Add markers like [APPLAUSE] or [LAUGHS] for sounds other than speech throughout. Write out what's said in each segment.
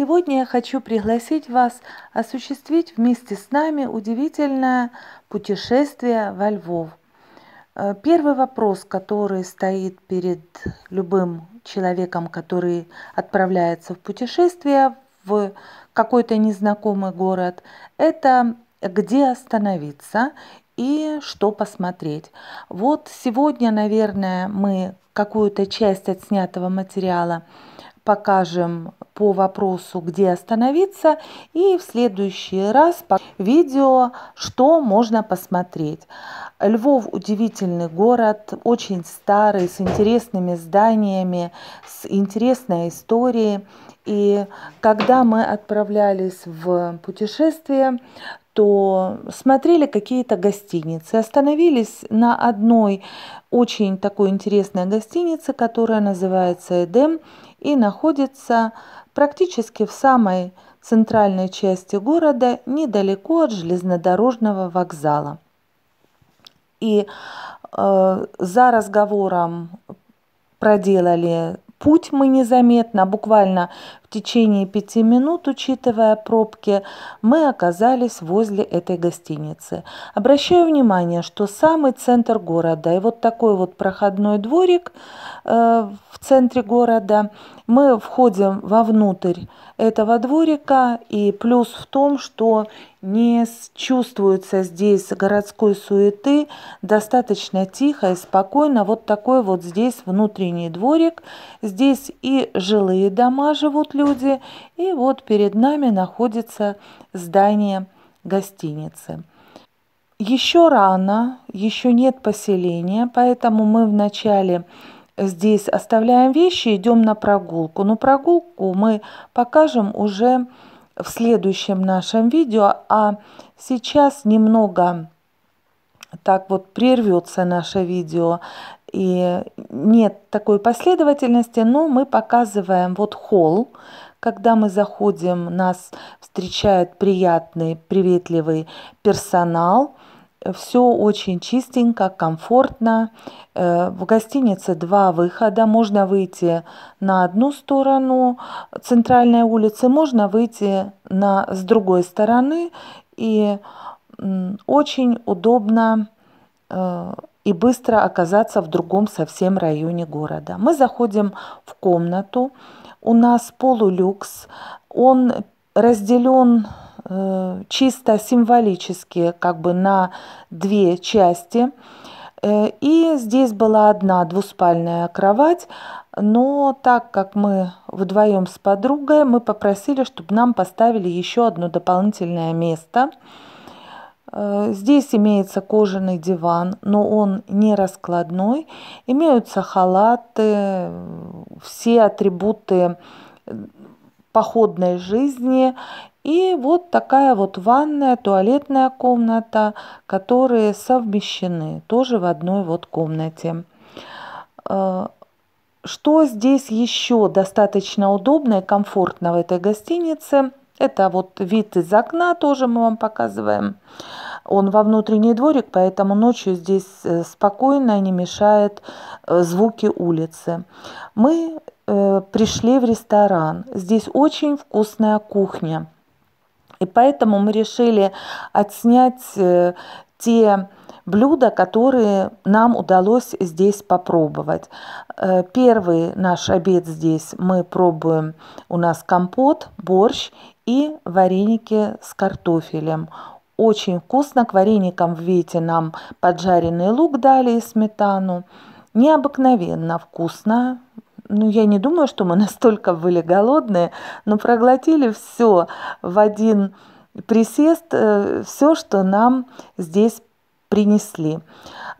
Сегодня я хочу пригласить вас осуществить вместе с нами удивительное путешествие во Львов. Э, первый вопрос, который стоит перед любым человеком, который отправляется в путешествие в какой-то незнакомый город, это где остановиться и что посмотреть. Вот сегодня, наверное, мы какую-то часть отснятого материала покажем по вопросу, где остановиться, и в следующий раз по видео, что можно посмотреть. Львов удивительный город, очень старый, с интересными зданиями, с интересной историей. И когда мы отправлялись в путешествие, то смотрели какие-то гостиницы. Остановились на одной очень такой интересной гостинице, которая называется «Эдем» и находится практически в самой центральной части города, недалеко от железнодорожного вокзала. И э, за разговором проделали путь мы незаметно, буквально течение пяти минут, учитывая пробки, мы оказались возле этой гостиницы. Обращаю внимание, что самый центр города и вот такой вот проходной дворик э, в центре города, мы входим вовнутрь этого дворика, и плюс в том, что не чувствуется здесь городской суеты, достаточно тихо и спокойно. Вот такой вот здесь внутренний дворик. Здесь и жилые дома живут люди, и вот перед нами находится здание гостиницы. Еще рано, еще нет поселения, поэтому мы вначале здесь оставляем вещи, идем на прогулку. Но прогулку мы покажем уже в следующем нашем видео, а сейчас немного так вот прервется наше видео и нет такой последовательности, но мы показываем вот холл, когда мы заходим, нас встречает приятный, приветливый персонал, все очень чистенько, комфортно. Э, в гостинице два выхода. Можно выйти на одну сторону центральной улицы, можно выйти на, с другой стороны. И очень удобно э, и быстро оказаться в другом совсем районе города. Мы заходим в комнату. У нас полулюкс. Он разделен Э, чисто символически как бы на две части. Э, и здесь была одна двуспальная кровать, но так как мы вдвоем с подругой, мы попросили, чтобы нам поставили еще одно дополнительное место. Э, здесь имеется кожаный диван, но он не раскладной. Имеются халаты, все атрибуты походной жизни и вот такая вот ванная, туалетная комната, которые совмещены тоже в одной вот комнате. Э, что здесь еще достаточно удобно и комфортно в этой гостинице? Это вот вид из окна тоже мы вам показываем. Он во внутренний дворик, поэтому ночью здесь э, спокойно не мешает э, звуки улицы. Мы пришли в ресторан. Здесь очень вкусная кухня. И поэтому мы решили отснять э, те блюда, которые нам удалось здесь попробовать. Э, первый наш обед здесь мы пробуем. У нас компот, борщ и вареники с картофелем. Очень вкусно. К вареникам, видите, нам поджаренный лук дали и сметану. Необыкновенно вкусно ну, я не думаю, что мы [LAUGHS] настолько были голодные, но проглотили все в один присест, э, все, что нам здесь принесли.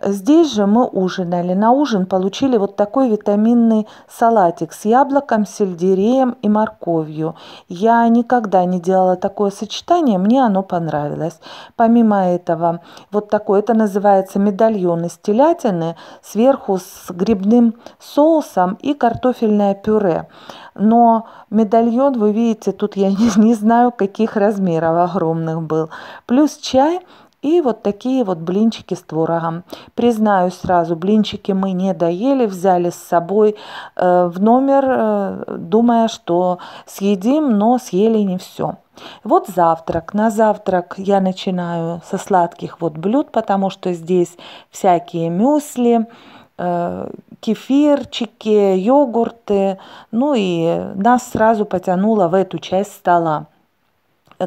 Здесь же мы ужинали. На ужин получили вот такой витаминный салатик с яблоком, сельдереем и морковью. Я никогда не делала такое сочетание, мне оно понравилось. Помимо этого, вот такое, это называется медальон из телятины, сверху с грибным соусом и картофельное пюре. Но медальон, вы видите, тут я [LAUGHS] не, не знаю, каких размеров огромных был. Плюс чай И вот такие вот блинчики с творогом. Признаюсь сразу, блинчики мы не доели, взяли с собой э, в номер, э, думая, что съедим, но съели не все. Вот завтрак. На завтрак я начинаю со сладких вот блюд, потому что здесь всякие мюсли, э, кефирчики, йогурты. Ну и нас сразу потянуло в эту часть стола.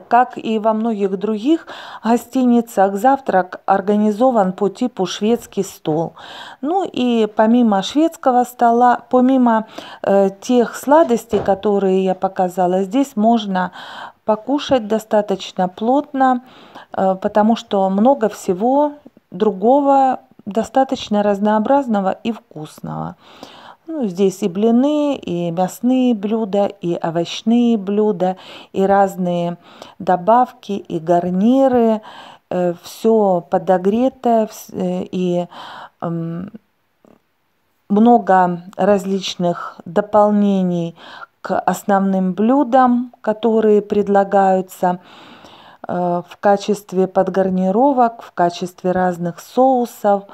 Как и во многих других гостиницах, завтрак организован по типу шведский стол. Ну и помимо шведского стола, помимо э, тех сладостей, которые я показала, здесь можно покушать достаточно плотно, э, потому что много всего другого, достаточно разнообразного и вкусного. Ну, здесь и блины, и мясные блюда, и овощные блюда, и разные добавки, и гарниры. Э, Все подогрето, э, и много различных дополнений к основным блюдам, которые предлагаются э, в качестве подгарнировок, в качестве разных соусов –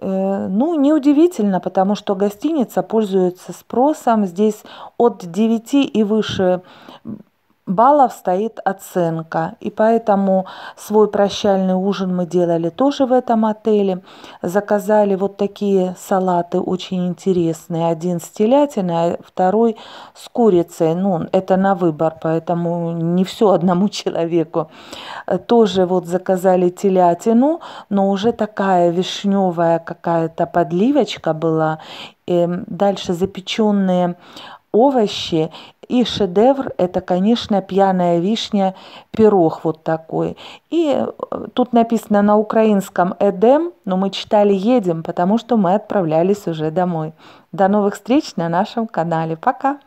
ну, неудивительно, потому что гостиница пользуется спросом. Здесь от 9 и выше баллов стоит оценка. И поэтому свой прощальный ужин мы делали тоже в этом отеле. Заказали вот такие салаты очень интересные. Один с телятиной, а второй с курицей. Ну, это на выбор, поэтому не все одному [LAUGHS] человеку. Тоже вот заказали телятину, но уже такая вишневая какая-то подливочка была. И эм, дальше запеченные овощи и шедевр – это, конечно, пьяная вишня, пирог вот такой. И э, тут написано на украинском «эдем», но мы читали «едем», потому что мы отправлялись уже домой. До новых встреч на нашем канале. Пока!